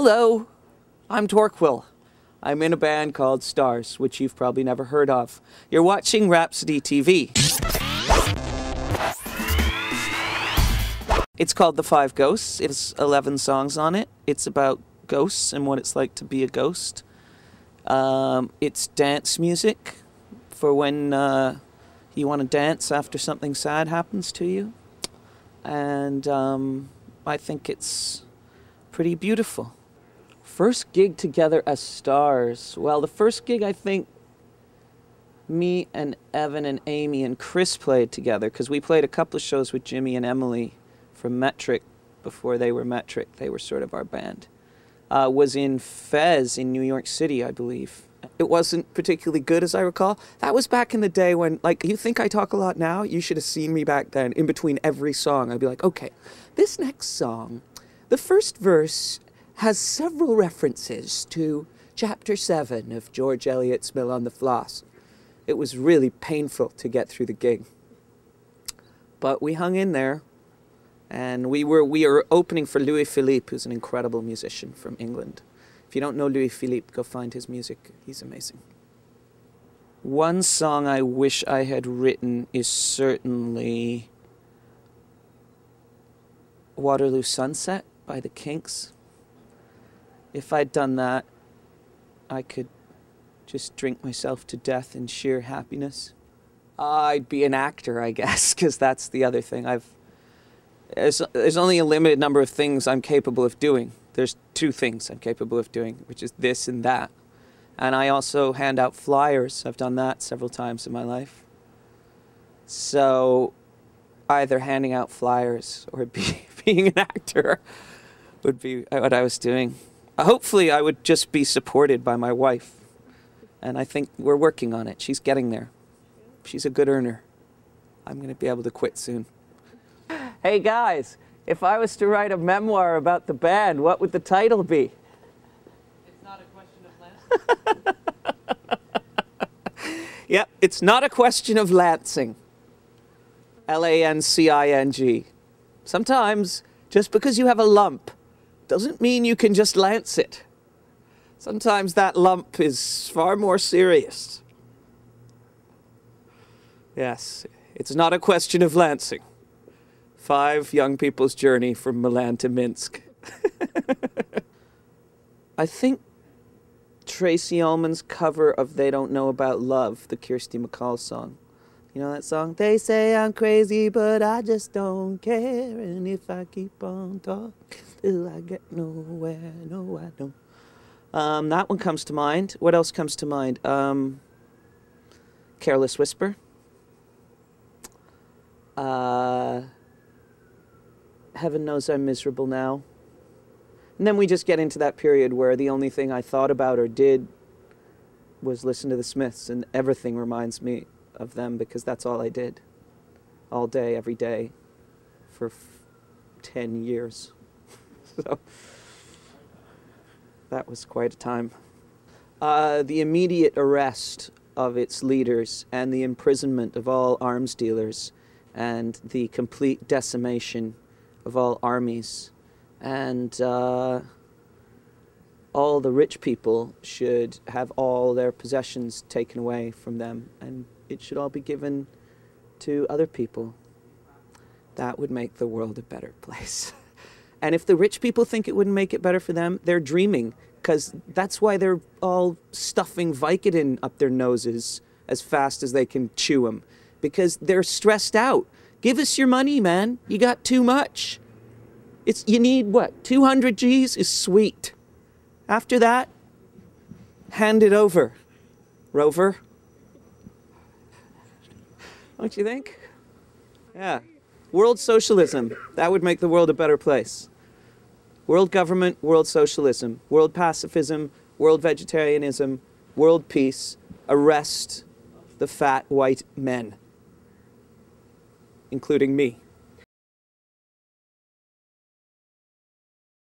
Hello, I'm Torquil. I'm in a band called Stars, which you've probably never heard of. You're watching Rhapsody TV. It's called The Five Ghosts. It's 11 songs on it. It's about ghosts and what it's like to be a ghost. Um, it's dance music for when uh, you want to dance after something sad happens to you. And um, I think it's pretty beautiful. First gig together as stars. Well, the first gig I think me and Evan and Amy and Chris played together because we played a couple of shows with Jimmy and Emily from Metric before they were Metric. They were sort of our band. Uh, was in Fez in New York City, I believe. It wasn't particularly good, as I recall. That was back in the day when, like, you think I talk a lot now? You should have seen me back then. In between every song, I'd be like, okay, this next song, the first verse has several references to chapter 7 of George Eliot's Mill on the Floss. It was really painful to get through the gig. But we hung in there and we were we were opening for Louis Philippe, who's an incredible musician from England. If you don't know Louis Philippe, go find his music. He's amazing. One song I wish I had written is certainly Waterloo Sunset by the Kinks if I'd done that, I could just drink myself to death in sheer happiness. I'd be an actor, I guess, because that's the other thing. I've there's, there's only a limited number of things I'm capable of doing. There's two things I'm capable of doing, which is this and that. And I also hand out flyers. I've done that several times in my life. So either handing out flyers or be, being an actor would be what I was doing hopefully I would just be supported by my wife. And I think we're working on it. She's getting there. She's a good earner. I'm going to be able to quit soon. Hey guys, if I was to write a memoir about the band, what would the title be? It's not a question of Lancing. yep, it's not a question of Lancing. L A N C I N G. Sometimes, just because you have a lump doesn't mean you can just lance it. Sometimes that lump is far more serious. Yes, it's not a question of lancing. Five young people's journey from Milan to Minsk. I think Tracey Ullman's cover of They Don't Know About Love, the Kirsty MacColl song. You know that song? They say I'm crazy, but I just don't care. And if I keep on talking, till I get nowhere, no, I don't. Um, that one comes to mind. What else comes to mind? Um, Careless Whisper. Uh, Heaven knows I'm miserable now. And then we just get into that period where the only thing I thought about or did was listen to the Smiths, and everything reminds me of them because that's all I did all day, every day for f- 10 years. so that was quite a time. Uh, the immediate arrest of its leaders and the imprisonment of all arms dealers and the complete decimation of all armies and uh, all the rich people should have all their possessions taken away from them and it should all be given to other people. That would make the world a better place. and if the rich people think it wouldn't make it better for them, they're dreaming, because that's why they're all stuffing Vicodin up their noses as fast as they can chew them, because they're stressed out. Give us your money, man. You got too much. It's you need what? 200 G's is sweet. After that, hand it over. Rover. Don't you think? Yeah. World socialism. That would make the world a better place. World government, world socialism, world pacifism, world vegetarianism, world peace, arrest the fat white men, including me.